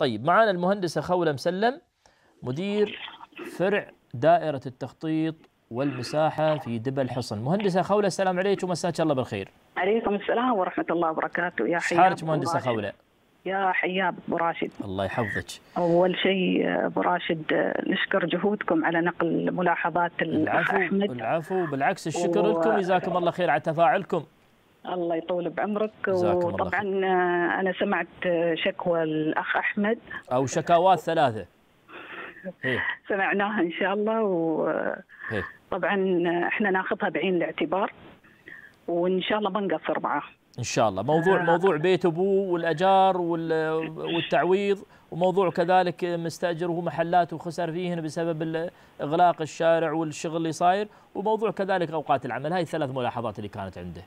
طيب معنا المهندسة خولة مسلم مدير فرع دائرة التخطيط والمساحة في دبا الحصن مهندسة خولة السلام عليكم ومساك الله بالخير. عليكم السلام ورحمة الله وبركاته. يا حياب حالك مهندسة. خولة يا حياب أبو راشد. الله يحفظك. أول شيء أبو راشد نشكر جهودكم على نقل ملاحظات الأخ العفو أحمد. العفو بالعكس الشكر و- لكم. جزاكم الله خير على تفاعلكم. الله يطول بعمرك. الله وطبعا أنا سمعت شكوى الأخ أحمد. أو شكاوات ثلاثة. إيه سمعناها إن شاء الله. وطبعا إحنا ناخذها بعين الاعتبار. وإن شاء الله ما نقصر معاه. إن شاء الله. موضوع آه. موضوع بيت أبوه والأجار وال- والتعويض وموضوع كذلك مستاجر وهو محلات وخسر فيهن بسبب إغلاق الشارع والشغل اللي صاير وموضوع كذلك أوقات العمل. هاي الثلاث ملاحظات اللي كانت عنده.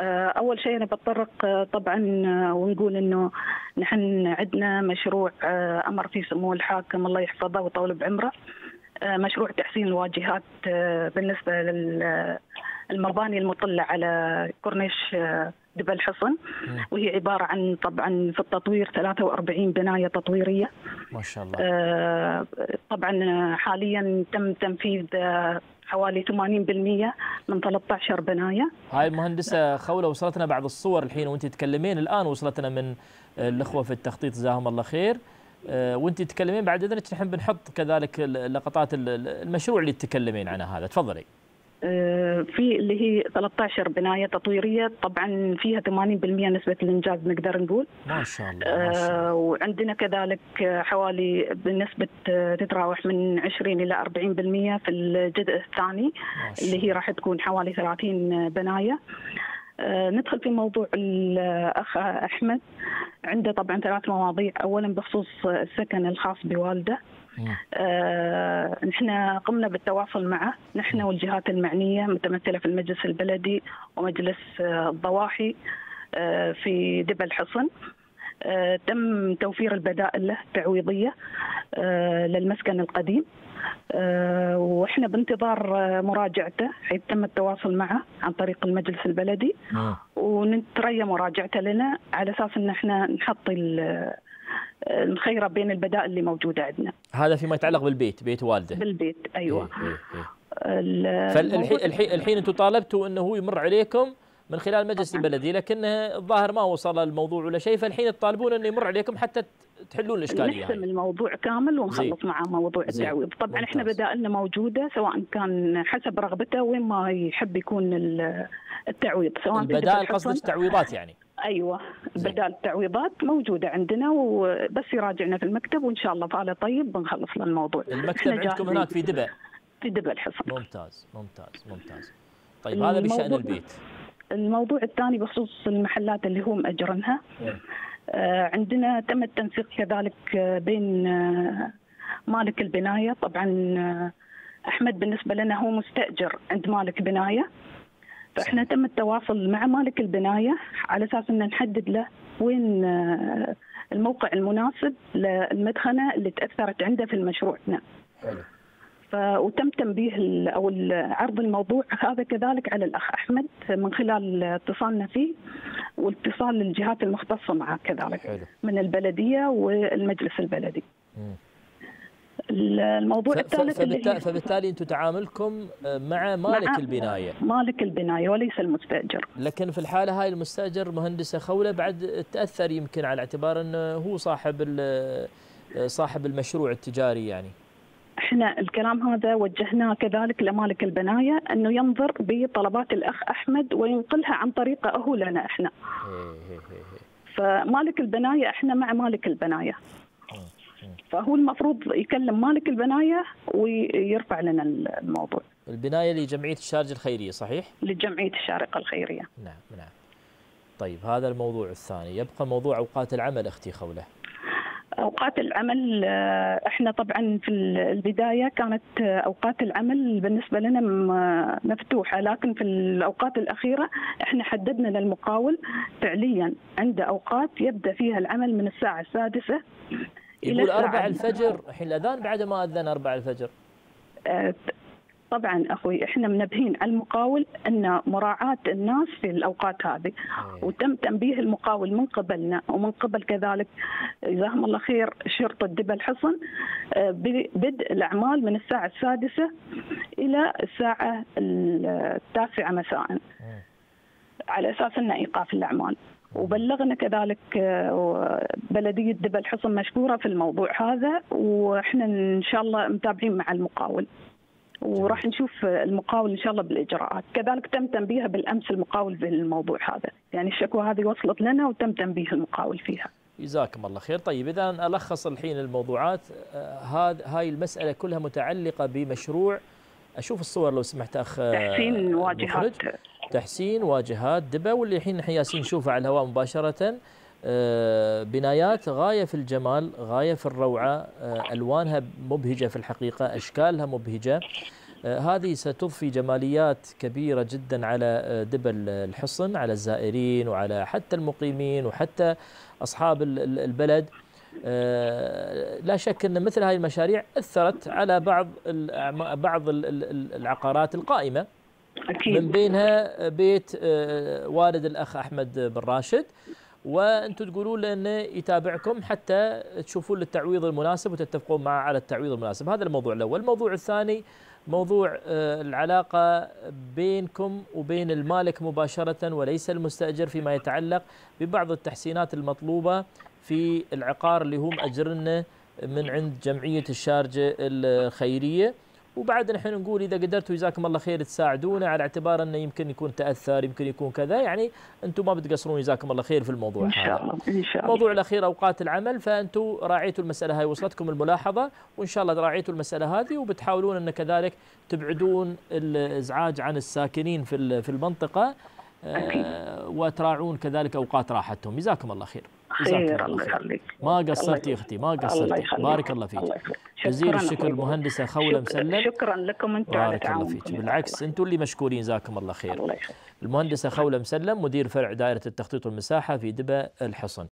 آه، أول شيء أنا بتطرق آه، طبعا آه، ونقول إنه نحن عندنا مشروع أمر فيه سمو الحاكم الله يحفظه ويطول بعمره مشروع تحسين الواجهات بالنسبة للمباني المطلة على كورنيش الحصن مم. وهي عبارة عن طبعا في التطوير 43 بناية تطويرية ما شاء الله طبعا حاليا تم تنفيذ حوالي 80% من 13 بنايه هاي المهندسه خولة وصلتنا بعض الصور الحين وانت تتكلمين الآن وصلتنا من الأخوة في التخطيط جزاهم الله خير. آه، وانت تتكلمين بعد إذنك نحن بنحط كذلك لقطات ال- المشروع اللي تتكلمين عنه هذا. تفضلي. في اللي هي 13 بناية تطويرية. طبعا فيها 80% نسبة الانجاز نقدر نقول. ما شاء الله ما شاء الله. آه، وعندنا كذلك آه، حوالي بنسبة آه، تتراوح من 20 إلى 40% في الجزء الثاني اللي هي راح تكون حوالي 30 بناية. آه، ندخل في موضوع الأخ أحمد. عنده طبعا ثلاث مواضيع. اولا بخصوص السكن الخاص بوالده. آه، نحن قمنا بالتواصل معه. نحن والجهات المعنية متمثلة في المجلس البلدي ومجلس آه، الضواحي آه، في دبا الحصن آه، تم توفير البدائل له التعويضيه آه، للمسكن القديم. آه، وإحنا بانتظار آه، مراجعته. حيث تم التواصل معه عن طريق المجلس البلدي. ونتريى مراجعته لنا على أساس إن إحنا نحط الخيرة بين البدائل اللي موجودة عندنا هذا فيما يتعلق بالبيت بيت والده بالبيت أيوه إيه إيه إيه. ال- فالحين الحين الحين أنتم طالبتوا انه هو يمر عليكم من خلال المجلس البلدي لكن الظاهر ما وصل الموضوع ولا شيء فالحين تطالبون انه يمر عليكم حتى تحلون الإشكالية نحسم هاي. الموضوع كامل ونخلص معاه موضوع. التعويض طبعا إحنا ممتاز. بدائلنا موجودة سواء كان حسب رغبته وين ما يحب يكون ال- التعويض سواء البدائل قصدك تعويضات يعني أيوه. بدال التعويضات موجودة عندنا وبس يراجعنا في المكتب وإن شاء الله فعله طيب بنخلص له الموضوع المكتب عندكم. هناك في دبأ. في دبأ الحصن ممتاز ممتاز ممتاز. طيب هذا بشأن البيت. الموضوع الثاني بخصوص المحلات اللي هو مأجرنها نعم. آه، عندنا تم التنسيق كذلك آه، بين آه، مالك البناية. طبعا أحمد بالنسبة لنا هو مستأجر عند مالك بناية. فإحنا تم التواصل مع مالك البناية على أساس أن نحدد له وين آه، الموقع المناسب للمدخنة اللي تأثرت عنده في مشروعنا حلو. ف... وتم تنبيه ال- أو عرض الموضوع هذا كذلك على الأخ أحمد من خلال اتصالنا فيه واتصال للجهات المختصة معه كذلك حلو. من البلدية والمجلس البلدي. ال- الموضوع الثالث فبالتالي, فبالتالي أنتم تعاملكم آه، مع مالك مع- البناية مالك البناية وليس المستأجر. لكن في الحالة هاي المستأجر مهندسة خولة بعد تأثر يمكن على اعتبار إنه هو صاحب ال- صاحب المشروع التجاري يعني إحنا الكلام هذا وجهناه كذلك لمالك البناية إنه ينظر بطلبات الأخ أحمد وينقلها عن طريقه هو لنا إحنا. هي هي هي. فمالك البناية إحنا مع مالك البناية. فهو المفروض يكلم مالك البناية ويرفع لنا الموضوع. البناية لجمعية الشارجه الخيرية صحيح؟ لجمعية الشارقة الخيرية. نعم نعم. طيب هذا الموضوع الثاني. يبقى موضوع أوقات العمل أختي خولة. أوقات العمل آه، إحنا طبعا في البداية كانت آه، أوقات العمل بالنسبة لنا م- مفتوحة. لكن في الأوقات الأخيرة إحنا حددنا للمقاول فعليا عنده أوقات يبدأ فيها العمل من الساعة السادسة يقول أربع الفجر الحين الأذان بعد ما أذن أربع الفجر. آه، طبعا أخوي إحنا منبهين على المقاول أن مراعاة الناس في الأوقات هذه إيه. وتم تنبيه المقاول من قبلنا ومن قبل كذلك. جزاهم الله خير شرطة دبا الحصن آه، بدء الأعمال من الساعة السادسة إلى الساعة التاسعة مساء. على أساس إنه إيقاف الأعمال. وبلغنا كذلك آه، بلدية دبا الحصن مشكوره في الموضوع هذا وإحنا إن شاء الله متابعين مع المقاول. وراح نشوف المقاول إن شاء الله بالإجراءات، كذلك تم تنبيهه بالأمس المقاول بالموضوع هذا، يعني الشكوى هذه وصلت لنا وتم تنبيه المقاول فيها. جزاكم الله خير، طيب إذا ألخص الحين الموضوعات هذا هاي المسألة كلها متعلقة بمشروع. أشوف الصور لو سمحت أخ تحسين واجهات. تحسين واجهات دبا واللي الحين نحن ياسين نشوفها على الهواء مباشرة آه، بنايات غاية في الجمال، غاية في الروعة، آه، ألوانها مبهجة في الحقيقة، أشكالها مبهجة. آه، هذه ستضفي جماليات كبيرة جدا على دبل الحصن، على الزائرين وعلى حتى المقيمين وحتى أصحاب البلد. لا شك أن مثل هذه المشاريع أثرت على بعض بعض العقارات القائمة أكيد. من بينها بيت والد الأخ أحمد بن راشد. وأنتم تقولون انه يتابعكم حتى تشوفون التعويض المناسب وتتفقون معه على التعويض المناسب. هذا الموضوع الأول. الموضوع الثاني موضوع آه، العلاقة بينكم وبين المالك مباشرة وليس المستأجر فيما يتعلق ببعض التحسينات المطلوبة في العقار اللي هم أجرنه من عند جمعية الشارجة الخيرية. وبعد نحن نقول إذا قدرتوا جزاكم الله خير تساعدونا على اعتبار أنه يمكن يكون تأثر يمكن يكون كذا يعني أنتم ما بتقصرون جزاكم الله خير في الموضوع إن شاء الله إن شاء الله. الموضوع الأخير أوقات العمل فانتم راعيتوا المسألة هاي وصلتكم الملاحظة وإن شاء الله راعيتوا المسألة هذه وبتحاولون أن كذلك تبعدون الإزعاج عن الساكنين في في المنطقة آه وتراعون كذلك أوقات راحتهم. جزاكم الله خير. خير الله يخليك. ما قصرتي أختي ما قصرتي. بارك الله فيك. جزيل الشكر المهندسه خوله مسلم. شكرا لكم أنتم على تعاونكم. بالعكس أنتم اللي مشكورين. جزاكم الله خير. المهندسه خوله مسلم مدير فرع دائرة التخطيط والمساحة في دبا الحصن.